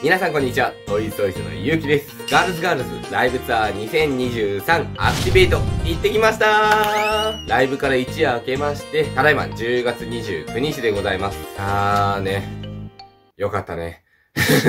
皆さんこんにちは。トイストイスのゆうきです。ガールズガールズライブツアー2023アクティベート行ってきましたライブから一夜明けまして、ただいま10月29日でございます。あーね。よかったね。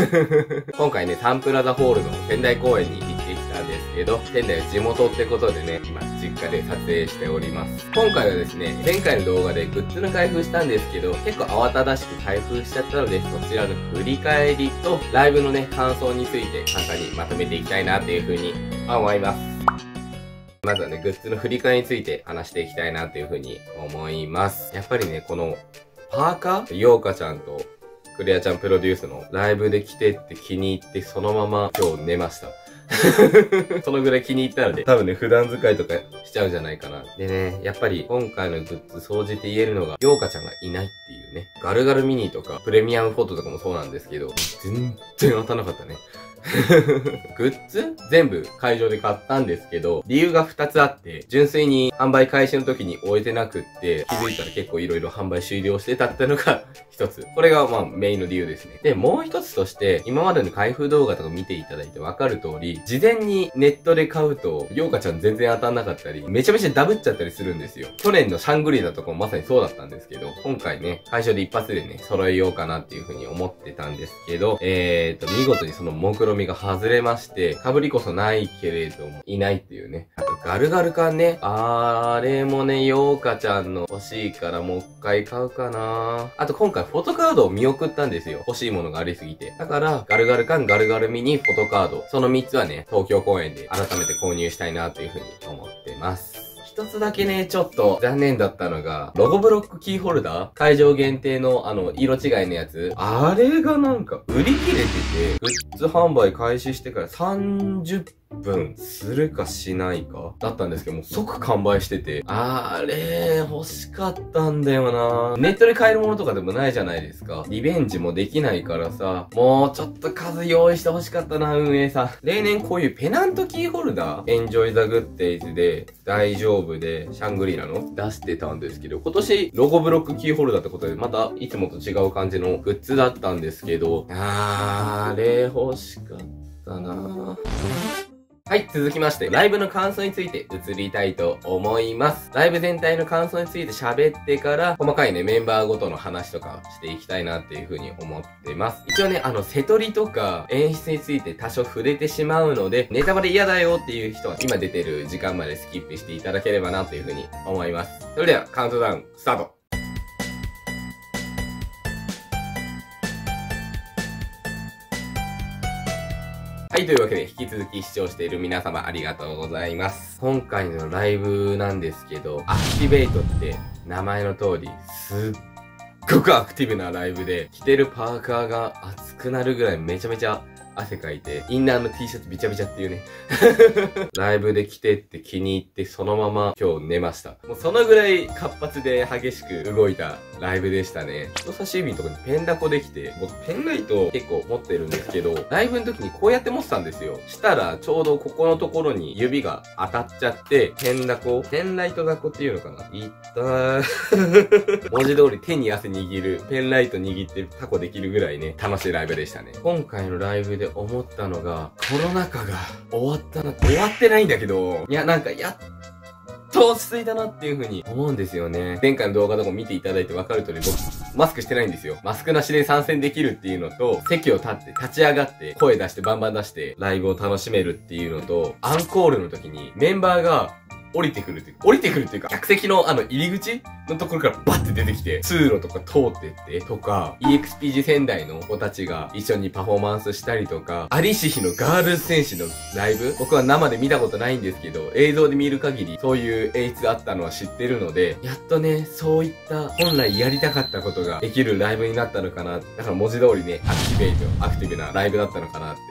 今回ね、サンプラザホールの仙台公演に行んですけど、仙台は地元ってことでね、今実家で撮影しております。今回はですね、前回の動画でグッズの開封したんですけど、結構慌ただしく開封しちゃったので、そちらの振り返りと、ライブのね、感想について簡単にまとめていきたいなっていう風に思います。まずはね、グッズの振り返りについて話していきたいなっていう風に思います。やっぱりね、この、パーカー？ようかちゃんとクレアちゃんプロデュースのライブで来てって気に入ってそのまま今日寝ました。そのぐらい気に入ったので、多分ね、普段使いとかしちゃうんじゃないかな。でね、やっぱり今回のグッズ総じて言えるのが、ようかちゃんがいないっていうね。ガルガルミニとか、プレミアムフォトとかもそうなんですけど、全然当たらなかったね。グッズ？全部会場で買ったんですけど、理由が2つあって、純粋に販売開始の時に終えてなくって、気づいたら結構色々販売終了してたってのが 一つ。これがまあメインの理由ですね。で、もう一つとして、今までの開封動画とか見ていただいてわかる通り、事前にネットで買うと、ようかちゃん全然当たんなかったり、めちゃめちゃダブっちゃったりするんですよ。去年のシャングリーだとかもまさにそうだったんですけど、今回ね、会場で一発でね、揃えようかなっていうふうに思ってたんですけど、えーと、見事にその目論見が外れまして、被りこそないけれども、いないっていうね。あと、ガルガル缶ね。あれもね、ようかちゃんの欲しいからもう一回買うかなあと今回フォトカードを見送ったんですよ。欲しいものがありすぎて。だから、ガルガル缶、ガルガルミニ、フォトカード。その3つはね、東京公演で改めて購入したいなというふうに思ってます。一つだけね、ちょっと残念だったのが、ロゴブロックキーホルダー？会場限定のあの、色違いのやつ。あれがなんか売り切れてて、グッズ販売開始してから30分するかしないかだったんですけども、即完売してて、あれ、欲しかったんだよなネットで買えるものとかでもないじゃないですか。リベンジもできないからさ、もうちょっと数用意して欲しかったな、運営さん。例年こういうペナントキーホルダー、エンジョイザグッデイズで大丈夫で、シャングリーラの出してたんですけど、今年ロゴブロックキーホルダーってことで、またいつもと違う感じのグッズだったんですけど、あー、あれ欲しかったなぁはい、続きまして、ライブの感想について移りたいと思います。ライブ全体の感想について喋ってから、細かいね、メンバーごとの話とかしていきたいなっていうふうに思ってます。一応ね、あの、瀬取りとか演出について多少触れてしまうので、ネタバレ嫌だよっていう人は今出てる時間までスキップしていただければなというふうに思います。それでは、カウントダウン、スタートはい、というわけで引き続き視聴している皆様ありがとうございます。今回のライブなんですけど、アクティベートって名前の通り、すっごくアクティブなライブで、着てるパーカーが熱くなるぐらいめちゃめちゃ汗かいて、インナーの T シャツびちゃびちゃっていうね。ライブで着てって気に入ってそのまま今日寝ました。もうそのぐらい活発で激しく動いたライブでしたね。人差し指のとこにペンダコできて、僕ペンライト結構持ってるんですけど、ライブの時にこうやって持ってたんですよ。したらちょうどここのところに指が当たっちゃって、ペンダコ、ペンライトダコっていうのかないったー。文字通り手に汗握る、ペンライト握ってタコできるぐらいね、楽しいライブでしたね。今回のライブで思ったのが、コロナ禍が終わったな、終わってないんだけど、いや、なんか、やっと落ち着いたなっていう風に思うんですよね。前回の動画とか見ていただいてわかる通り僕、マスクしてないんですよ。マスクなしで参戦できるっていうのと、席を立って、立ち上がって、声出してバンバン出して、ライブを楽しめるっていうのと、アンコールの時にメンバーが降りてくるっていうか、降りてくるっていうか、客席のあの入り口のところからバッて出てきて、通路とか通ってって、とか、EXPG 仙台の子たちが一緒にパフォーマンスしたりとか、アリシヒのガールズ戦士のライブ僕は生で見たことないんですけど、映像で見る限り、そういう演出があったのは知ってるので、やっとね、そういった本来やりたかったことができるライブになったのかな。だから文字通りね、アクティベート、アクティブなライブだったのかなって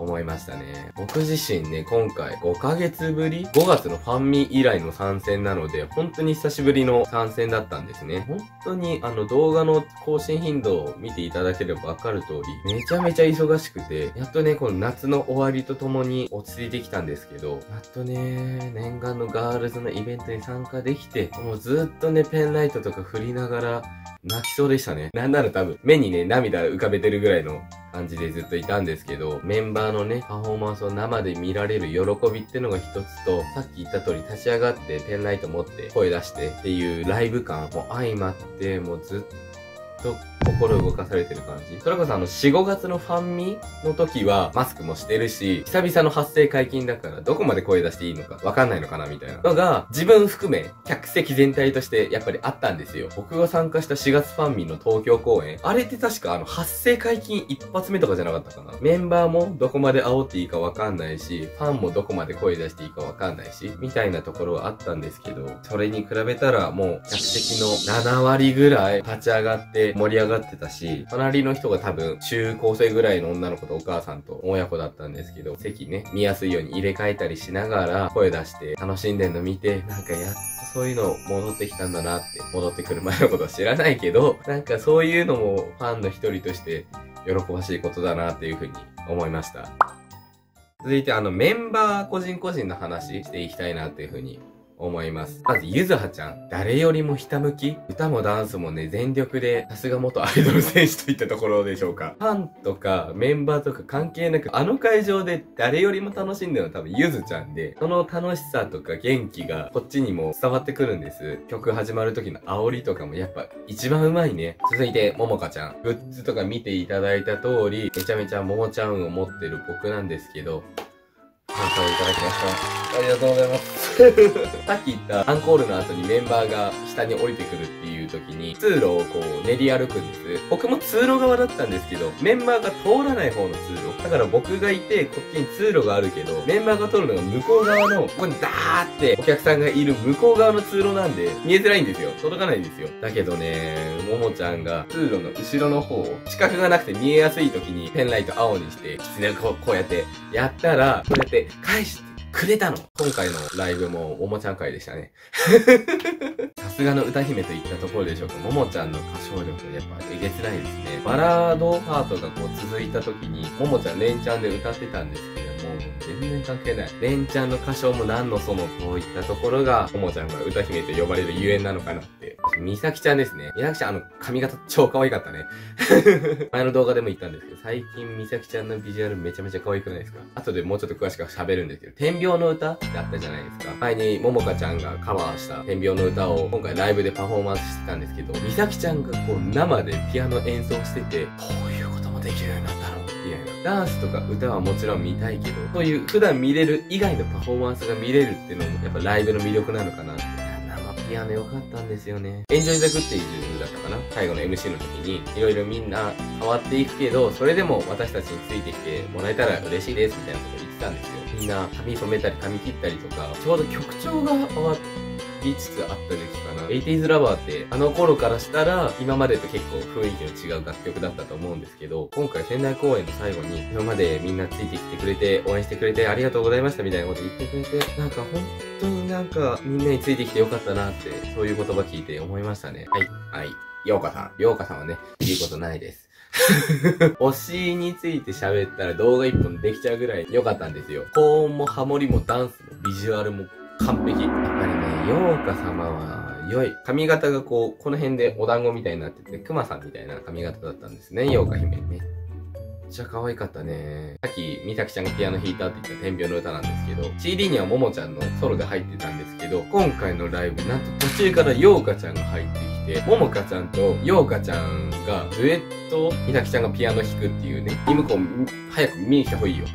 思いましたね。僕自身ね、今回5ヶ月ぶり ?5 月のファンミ以来の参戦なので、本当に久しぶりの参戦だったんですね。本当にあの動画の更新頻度を見ていただければわかる通り、めちゃめちゃ忙しくて、やっとね、この夏の終わりとともに落ち着いてきたんですけど、やっとね、念願のガールズのイベントに参加できて、もうずっとね、ペンライトとか振りながら、泣きそうでしたね。なんなら多分、目にね、涙浮かべてるぐらいの感じでずっといたんですけど、メンバーのね、パフォーマンスを生で見られる喜びってのが一つと、さっき言った通り立ち上がってペンライト持って声出してっていうライブ感も相まって、もうずっと心動かされてる感じ。それこそあの、4、5月のファンミの時は、マスクもしてるし、久々の発声解禁だから、どこまで声出していいのかわかんないのかなみたいなのが、自分含め、客席全体としてやっぱりあったんですよ。僕が参加した4月ファンミの東京公演、あれって確かあの、発声解禁一発目とかじゃなかったかな。メンバーもどこまで煽っていいかわかんないし、ファンもどこまで声出していいかわかんないし、みたいなところはあったんですけど、それに比べたらもう、客席の7割ぐらい立ち上がって盛り上がってたし、隣の人が多分、中高生ぐらいの女の子とお母さんと親子だったんですけど、席ね、見やすいように入れ替えたりしながら、声出して楽しんでんの見て、なんかやっとそういうの戻ってきたんだなって、戻ってくる前のことは知らないけど、なんかそういうのもファンの一人として喜ばしいことだなっていうふうに思いました。続いてあのメンバー個人個人の話していきたいなっていうふうに思います。まず、ゆずはちゃん。誰よりもひたむき？歌もダンスもね、全力で、さすが元アイドル選手といったところでしょうか。ファンとかメンバーとか関係なく、あの会場で誰よりも楽しんでるのは多分ゆずちゃんで、その楽しさとか元気がこっちにも伝わってくるんです。曲始まる時の煽りとかもやっぱ一番うまいね。続いて、ももかちゃん。グッズとか見ていただいた通り、めちゃめちゃももちゃんを持ってる僕なんですけど、感想をいただきました。ありがとうございます。さっき言ったアンコールの後にメンバーが下に降りてくるっていう時に、通路をこう練り歩くんです。僕も通路側だったんですけど、メンバーが通らない方の通路。だから僕がいて、こっちに通路があるけど、メンバーが通るのが向こう側の、ここにダーってお客さんがいる向こう側の通路なんで、見えづらいんですよ。届かないんですよ。だけどね、ももちゃんが通路の後ろの方、視覚がなくて見えやすい時にペンライト青にして、きつねこうこうやってやったら、こうやって返して、くれたの今回のライブも、ももちゃん会でしたね。さすがの歌姫といったところでしょうか。ももちゃんの歌唱力やっぱえげつないですね。バラードパートがこう続いた時に、ももちゃん連チャンで歌ってたんですけども、全然関係ない。連チャンの歌唱も何のそのこういったところが、ももちゃんが歌姫と呼ばれるゆえんなのかなってみさきちゃんですね。みさきちゃん、あの、髪型超可愛かったね。前の動画でも言ったんですけど、最近みさきちゃんのビジュアルめちゃめちゃ可愛くないですか？後でもうちょっと詳しく喋るんですけど、天秤の歌ってあったじゃないですか。前にももかちゃんがカバーした天秤の歌を今回ライブでパフォーマンスしてたんですけど、みさきちゃんがこう生でピアノ演奏してて、こういうこともできるようになったの？みたいな。ダンスとか歌はもちろん見たいけど、そういう普段見れる以外のパフォーマンスが見れるっていうのもやっぱライブの魅力なのかなってピアノ良かったんですよね。エンジョイザグっていうだったかな？最後の MC の時に、いろいろみんな変わっていくけど、それでも私たちについてきてもらえたら嬉しいですみたいなこと言ってたんですよ。みんな髪染めたり髪切ったりとか、ちょうど曲調が変わってりつつあった時期かな。80s ラバーってあの頃からしたら今までと結構雰囲気の違う楽曲だったと思うんですけど、今回仙台公演の最後に今までみんなついてきてくれて応援してくれてありがとうございましたみたいなこと言ってくれて、なんか本当になんかみんなについてきてよかったなって、そういう言葉聞いて思いましたね。はい、はい。ようかさん。ようかさんはね、言うことないです。推しについて喋ったら動画一本できちゃうぐらい良かったんですよ。高音もハモリもダンスもビジュアルも完璧。やっぱりね、ようか様は良い。髪型がこう、この辺でお団子みたいになってて、熊さんみたいな髪型だったんですね、ようか姫。めっちゃ可愛かったね。さっき、みさきちゃんがピアノ弾いたって言った天秤の歌なんですけど、CD にはももちゃんのソロで入ってたんですけど、今回のライブ、なんと途中からようかちゃんが入ってきて、ももかちゃんとようかちゃんがデュエットみさきちゃんがピアノ弾くっていうね、向こう早く見に来た方がいいよ。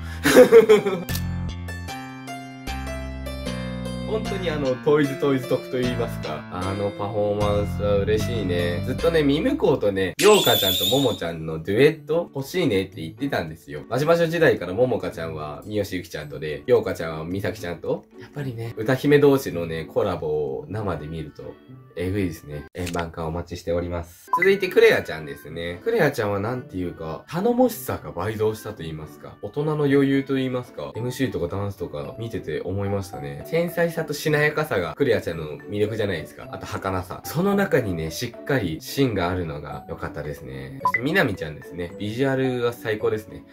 本当にあの、トイズトイズ得と言いますか、あのパフォーマンスは嬉しいね。ずっとね、ミムコウとね、ヨウカちゃんとモモちゃんのデュエット欲しいねって言ってたんですよ。マシマシ時代からモモカちゃんは三好ゆきちゃんとで、ヨウカちゃんはミサキちゃんと、やっぱりね、歌姫同士のね、コラボを生で見ると、えぐいですね。円盤化お待ちしております。続いてクレアちゃんですね。クレアちゃんはなんていうか、頼もしさが倍増したと言いますか、大人の余裕と言いますか、MC とかダンスとか見てて思いましたね。繊細さとしなやかさがクレアちゃんの魅力じゃないですか。あと儚さ。その中にね、しっかり芯があるのが良かったですね。そしてみなみちゃんですね。ビジュアルが最高ですね。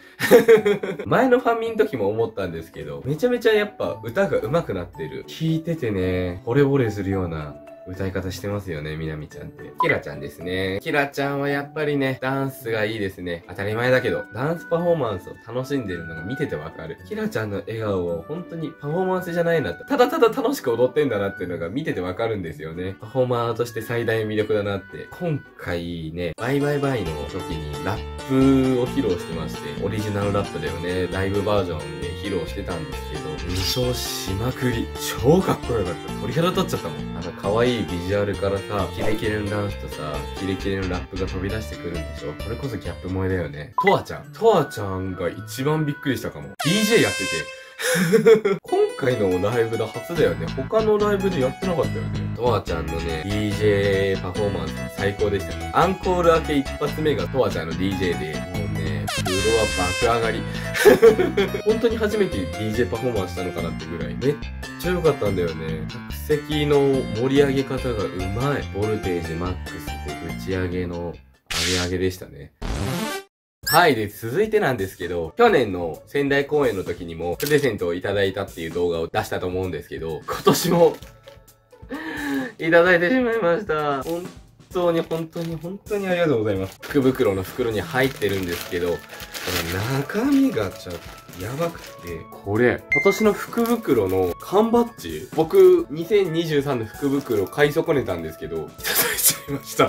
前のファミの時も思ったんですけど、めちゃめちゃやっぱ歌が上手くなってる。聴いててね、惚れ惚れするような歌い方してますよね、みなみちゃんって。キラちゃんですね。キラちゃんはやっぱりね、ダンスがいいですね。当たり前だけど、ダンスパフォーマンスを楽しんでるのが見ててわかる。キラちゃんの笑顔を本当にパフォーマンスじゃないなって、ただただ楽しく踊ってんだなっていうのが見ててわかるんですよね。パフォーマーとして最大魅力だなって。今回ね、バイバイバイの時にラップを披露してまして、オリジナルラップだよね、ライブバージョンで披露してたんですけど、無双しまくり。超かっこよかった。鳥肌立っちゃったもん。あの可愛いビジュアルからさ、キレキレのダンスとさ、キレキレのラップが飛び出してくるんでしょこれこそギャップ萌えだよね。トアちゃん。トアちゃんが一番びっくりしたかも。DJ やってて、今回のライブで初だよね。他のライブでやってなかったよね。とわちゃんのね、DJ パフォーマンス最高でしたね。アンコール明け一発目がとわちゃんの DJ で、うね、フロア爆上がり。本当に初めて DJ パフォーマンスしたのかなってぐらい。めっちゃ良かったんだよね。客席の盛り上げ方がうまい。ボルテージマックスで打ち上げの上げ上げでしたね。はい。で、続いてなんですけど、去年の仙台公演の時にもプレゼントをいただいたっていう動画を出したと思うんですけど、今年も いただいてしまいました。本当に本当に本当にありがとうございます。福袋の袋に入ってるんですけど、この中身がちょっとやばくて、これ、今年の福袋の缶バッジ？僕、2023の福袋買い損ねたんですけど、いただいちゃいました。い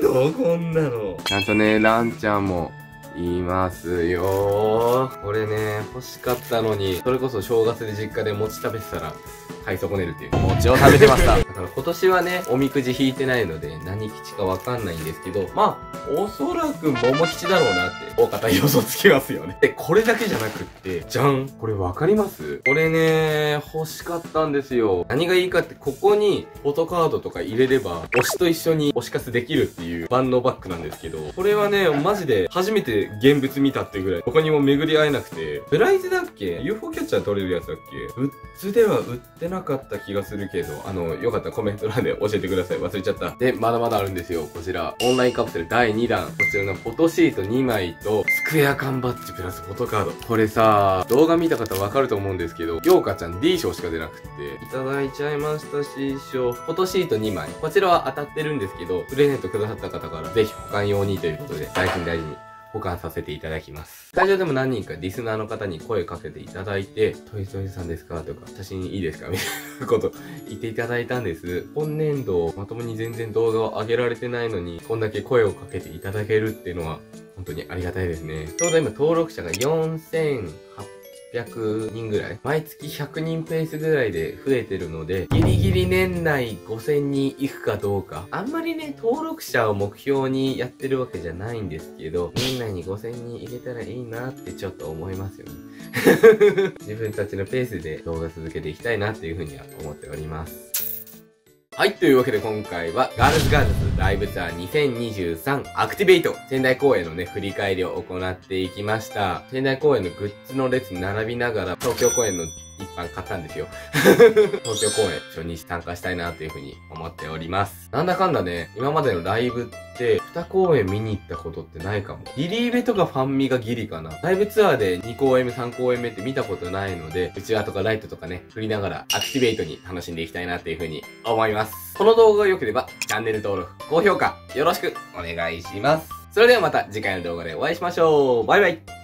いの？こんなの。ちゃんとね、ランちゃんもいますよこれね、欲しかったのに、それこそ正月で実家で餅食べてたら、買い損ねるっていう。餅を食べてました。だから今年はね、おみくじ引いてないので、何吉かわかんないんですけど、まあ、おそらく桃吉だろうなって、大方予想つきますよね。で、これだけじゃなくって、じゃんこれわかります？これね、欲しかったんですよ。何がいいかって、ここに、フォトカードとか入れれば、推しと一緒に推し活できるっていう万能バッグなんですけど、これはね、マジで初めて現物見たってぐらい、他にも巡り合えなくて、プライズだっけ ?UFO キャッチャー取れるやつだっけ？グッズでは売ってなかった気がするけど、あの、よかったらコメント欄で教えてください。忘れちゃった。で、まだまだあるんですよ。こちら、オンラインカプセル第2弾。こちらのフォトシート2枚と、スクエア缶バッジプラスフォトカード。これさ、動画見た方わかると思うんですけど、ようかちゃん D 賞しか出なくって、いただいちゃいました C 賞。フォトシート2枚。こちらは当たってるんですけど、プレゼントくださった方から、ぜひ保管用にということで、大事に大事に保管させていただきます。スタジオでも何人かリスナーの方に声かけていただいて、トイトイさんですか？とか、写真いいですか？みたいなこと言っていただいたんです。今年度、まともに全然動画を上げられてないのに、こんだけ声をかけていただけるっていうのは、本当にありがたいですね。ちょうど今登録者が4800 800人ぐらい毎月100人ペースぐらいで増えてるので、ギリギリ年内5000人いくかどうか。あんまりね、登録者を目標にやってるわけじゃないんですけど、年内に5000人入れたらいいなってちょっと思いますよね。自分たちのペースで動画続けていきたいなっていうふうには思っております。はい、というわけで今回は、ガールズガールズライブツアー2023アクティベイト仙台公演のね、振り返りを行っていきました。仙台公演のグッズの列に並びながら、東京公演の一般買ったんですよ。東京公演初日参加したいなというふうに思っております。なんだかんだね、今までのライブ、2公演見に行ったことってないかも。リリーベとかファンミがギリかな。ライブツアーで2公演目、3公演目って見たことないので、うちわとかライトとかね、振りながらアクティベートに楽しんでいきたいなっていうふうに思います。この動画が良ければ、チャンネル登録、高評価、よろしくお願いします。それではまた次回の動画でお会いしましょう。バイバイ。